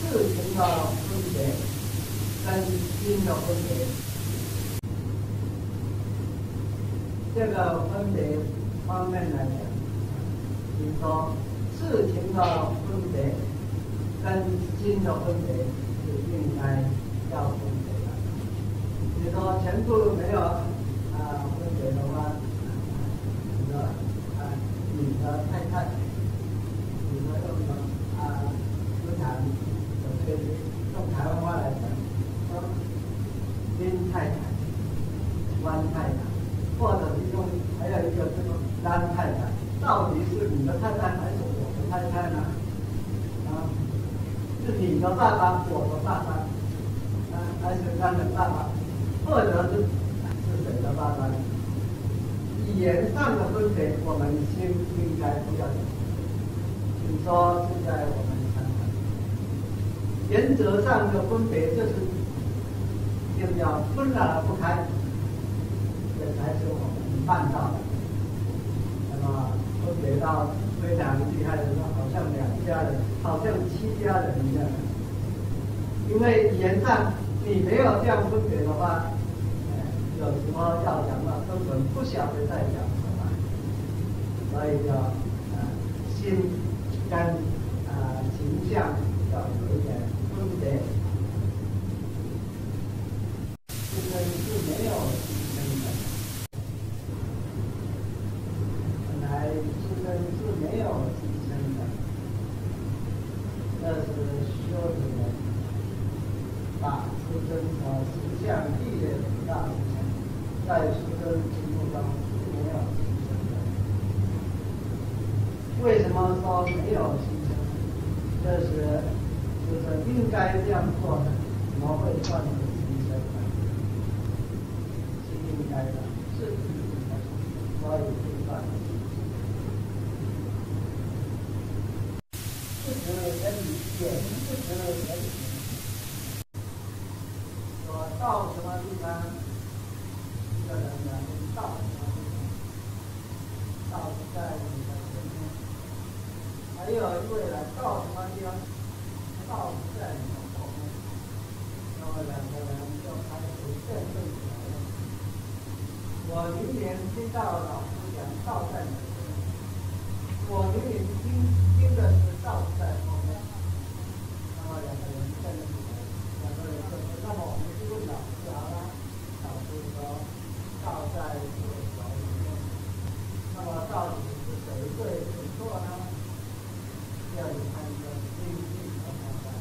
事情的分别跟心的分别，这个分别方面来讲，比如说事情的分别跟心的分别是应该要分别的。比如说全部没有啊分别的话，你的啊你的太太，你说用什么啊资产，有些用台湾话来讲，说金太太、湾太太，或者是用还有一个这个蓝太太，到底是你的太太还是我的太太呢？啊，是你的爸爸，我的爸爸，啊，还是他的爸爸，或者是是谁的爸爸呢？语言上的分别，我们先应该不要讲。你说现在我们看看，原则上的分别就是就要分而不开，这才是我们办到的。那么分别到非常厉害的时候，好像两家人，好像七家人一样。因为语言上你没有这样分别的话，呃有什么要讲的，根本不晓得在讲什么，所以就呃心跟呃形象要有一点分别。这个是没有牺牲的，本来牺牲是没有牺牲的，这是修的人把出生和实相地的大事情，在出生情况中是没有牺牲的。为什么说没有牺牲？这是就是应该这样做的，怎么会算是牺牲呢？是应该的，是应该的，所以不算。不值得人理解，不值得人理说到什么地方，一个人呢，到什么地方，到在你的身边。还有一位呢，到什么地方，到在你的后面。那么两个人就开始辩论起来了。我明明听到老师讲道在你的前面，我明明听听的是道在后面。那么两个人辩论起来，两个人就说：“那么我们去问老师好了。”老师说：“道在右手里面。”那么到底是谁对谁错呢？要有判断经济和判断。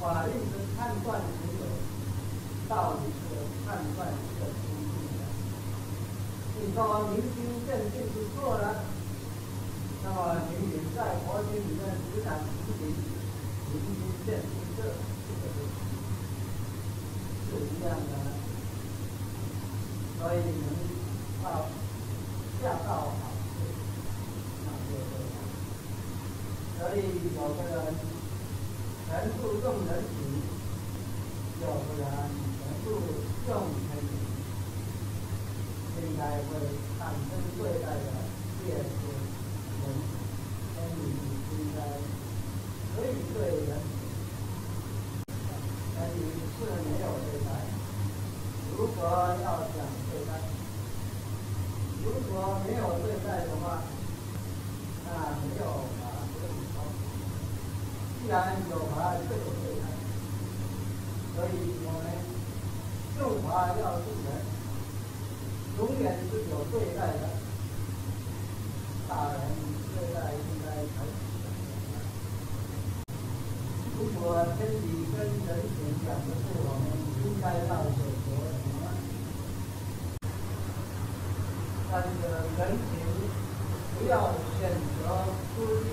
法律是判断谁有，道理是判断这个经济的。你说明心见性是错的，那么明明在佛经里面只讲自己明心见性这这个是一样的。所以能到下到好，那就对了。所以有的人全部用人体，有的人全部用天体，应该会产生对待的劣势。人天理应该可以对人体，天理是没有对待。如果要讲对待，如果没有对待的话，那没有。既然有法就有对待，所以我们用法要助人，永远是有对待的。大人对待应该采取如果真理跟人情讲的是我们应该要守则什么？但是人情不要选择出题，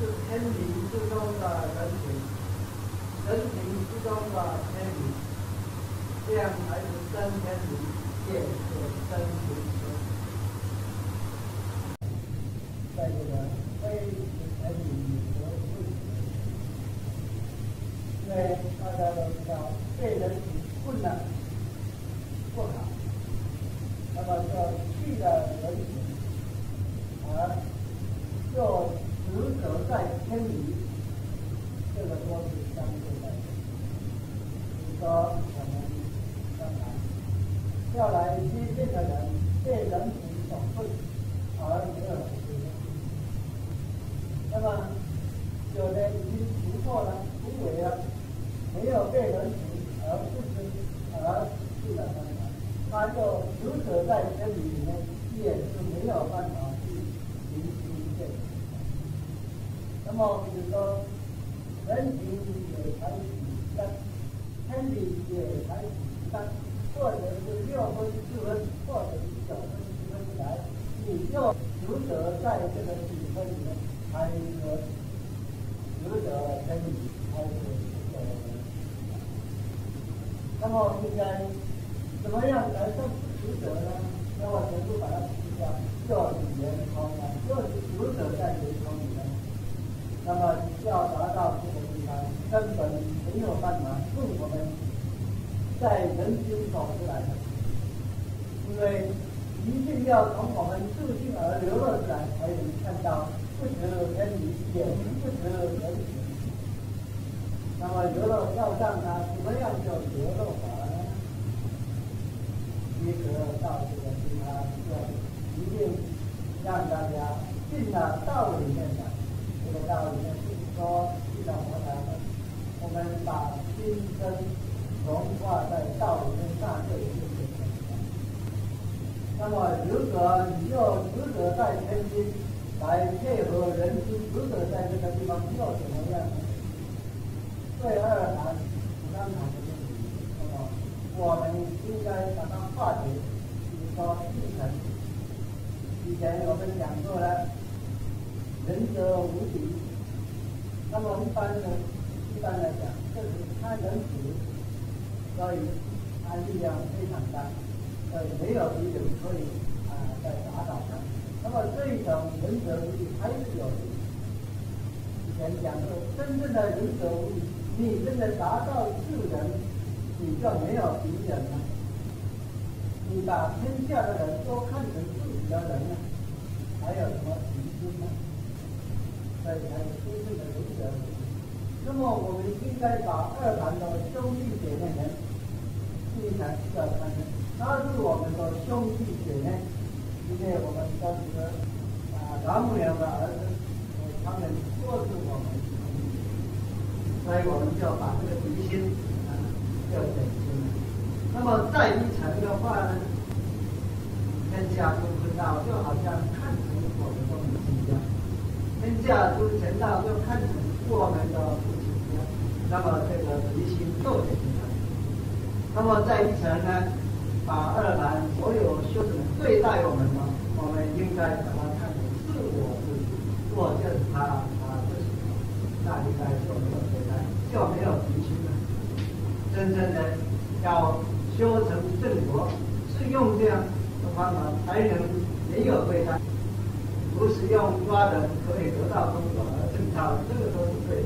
是天理之中的人情，人情之中的天理，这样才是真天理，也是真情实。在这个偏离这个桌子相对的，比如说我们要来要来接近的人，被人群所困，而没有人。那么有的已经突错了，突围了，没有被人群而不知而去了他就死死在真理里面，也是没有办法。那么比如说。人群也采取三，天理也采取三，或者是六分四分，或者是九分十分来，你就留着在这个几分里面，还有留着天理，还有。那么应该怎么样来算留者呢？那么全部把它去掉，叫语言空啊，就是留者在言空里面。那么要达到这个地方，根本没有办法用我们在人间走出来的，因为一定要从我们自信而流露出来，才能看到不值天理，也不值人情。那么流露要让它怎么样叫流露法呢？一直到这个地方，要一定让大家进了道里面的。这个道理呢，就是说，心身融化在道里面，那就有这个那么，如果你又值得在天津来配合人心，值得在这个地方做怎么样？对二谈、三谈的问题，那么我们应该把它化解，比如说一层。以前我们讲过了。仁者无敌，那么一般呢？一般来讲，就是他仁慈，所以他力量非常大，所以没有敌人可以啊再打倒他。那么这一种仁者无敌还是有的。以前讲过，真正的仁者无敌，你真的达到智人，你就没有敌人了。你把天下的人都看成自己的人了，还有什么敌心呢？所以才有真正的仁者无。那么我们应该把二盘的兄弟姐妹们，第一盘需要看清，他是我们的兄弟姐妹，因为我们都是啊老母娘的儿子，他们都是我们兄弟，所以我们就要把这个疑心啊要减轻。那么再一层的话呢，天下都知道，就好像看成我们兄弟一样。天下诸贤道就看成我们的，那么这个离心就减轻了。那么在一层呢，把二兰所有修的对待我们呢，我们应该把它看成是我自己，我就是他，他就是我，那应该就没有对待，就没有离心了。真正的要修成正果，是用这样的方法才能没有对待。不是用抓人可以得到功果而正道，这个都是对